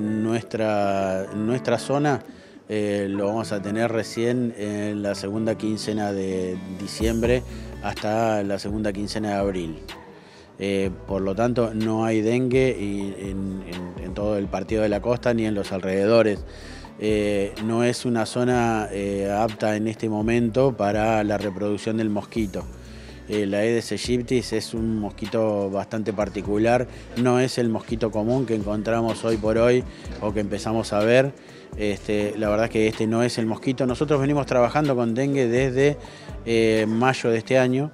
nuestra, nuestra zona eh, lo vamos a tener recién en la segunda quincena de diciembre hasta la segunda quincena de abril. Eh, por lo tanto, no hay dengue en, todo el partido de la costa ni en los alrededores. Eh, no es una zona apta en este momento para la reproducción del mosquito. La Aedes aegyptis es un mosquito bastante particular, no es el mosquito común que encontramos hoy por hoy o que empezamos a ver. Este, la verdad que este no es el mosquito. Nosotros venimos trabajando con dengue desde eh, mayo de este año,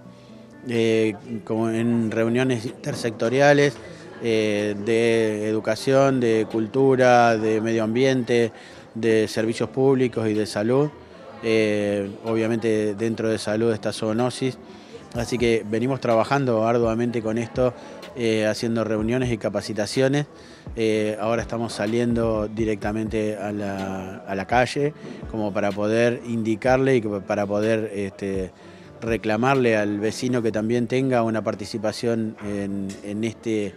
eh, en reuniones intersectoriales eh, de educación, de cultura, de medio ambiente, de servicios públicos y de salud. obviamente dentro de salud está zoonosis. Así que venimos trabajando arduamente con esto, eh, haciendo reuniones y capacitaciones. Eh, ahora estamos saliendo directamente a la, calle como para poder indicarle y para poder este, reclamarle al vecino que también tenga una participación en, este,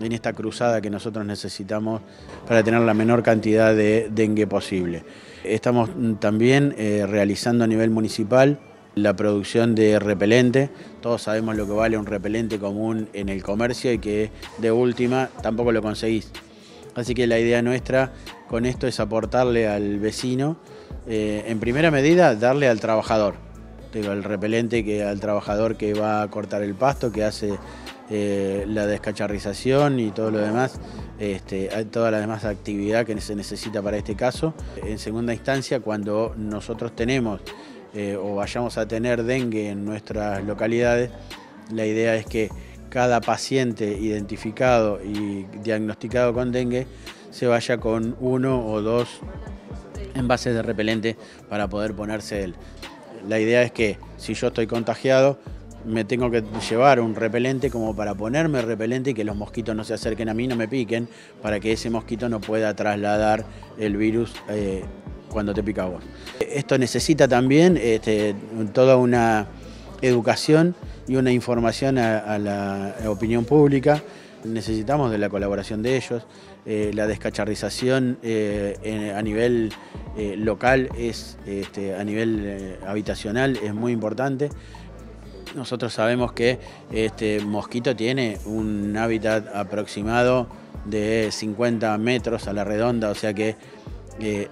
en esta cruzada que nosotros necesitamos para tener la menor cantidad de dengue posible. Estamos también eh, realizando a nivel municipal la producción de repelente. Todos sabemos lo que vale un repelente común en el comercio y que de última tampoco lo conseguís. Así que la idea nuestra con esto es aportarle al vecino, eh, en primera medida, darle al trabajador. Digo, el repelente que al trabajador que va a cortar el pasto, que hace eh, la descacharrización y todo lo demás, este, toda la demás actividad que se necesita para este caso. En segunda instancia, cuando nosotros tenemos eh, o vayamos a tener dengue en nuestras localidades, la idea es que cada paciente identificado y diagnosticado con dengue se vaya con uno o dos envases de repelente para poder ponerse él. La idea es que si yo estoy contagiado, me tengo que llevar un repelente como para ponerme repelente y que los mosquitos no se acerquen a mí, no me piquen, para que ese mosquito no pueda trasladar el virus eh, cuando te pica vos. Esto necesita también este, toda una educación y una información a, la opinión pública. Necesitamos de la colaboración de ellos. Eh, la descacharrización eh, a nivel eh, local, es, este, a nivel habitacional, es muy importante. Nosotros sabemos que este mosquito tiene un hábitat aproximado de 50 metros a la redonda, o sea que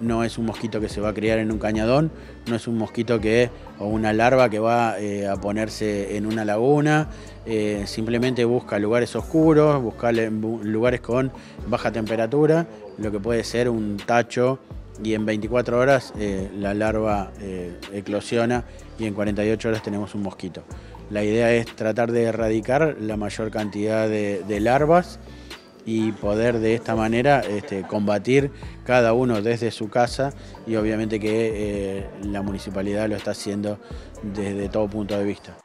no es un mosquito que se va a criar en un cañadón, no es un mosquito que, o una larva que va eh, a ponerse en una laguna, eh, simplemente busca lugares oscuros, busca lugares con baja temperatura, lo que puede ser un tacho y en 24 horas eh, la larva eclosiona y en 48 horas tenemos un mosquito. La idea es tratar de erradicar la mayor cantidad de larvas y poder de esta manera este, combatir cada uno desde su casa y obviamente que eh, la municipalidad lo está haciendo desde todo punto de vista.